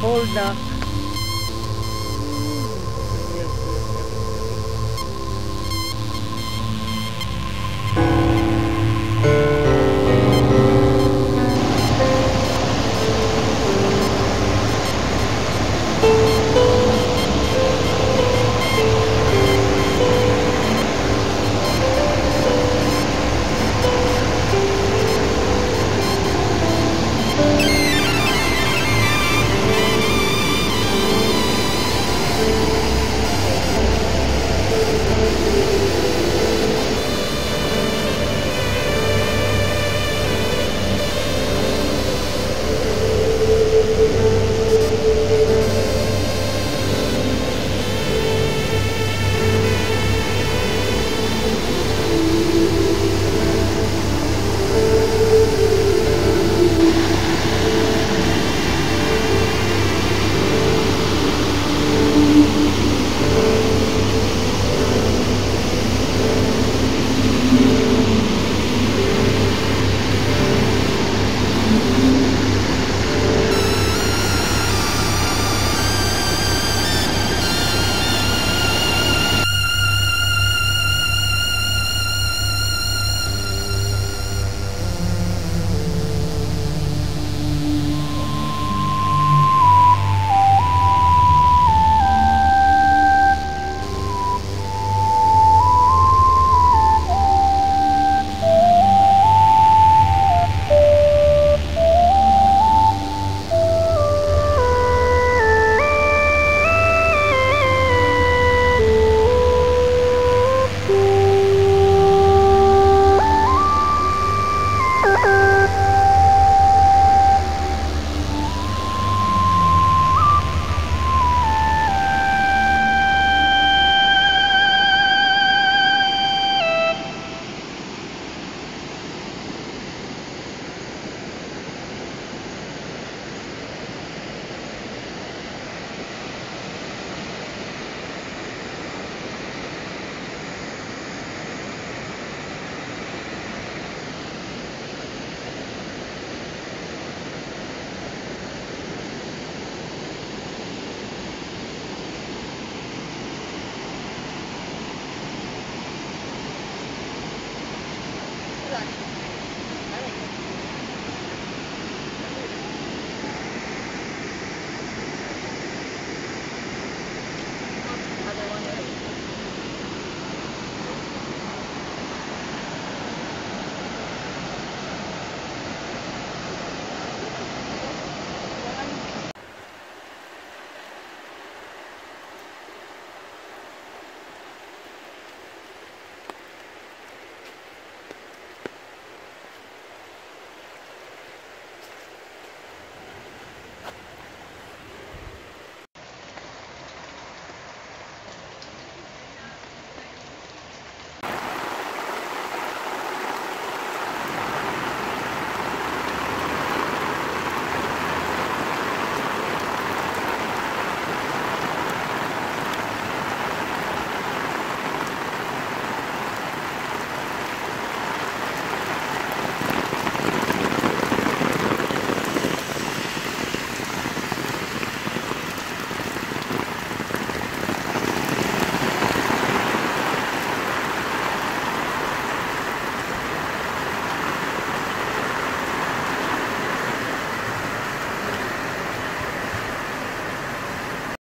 hold the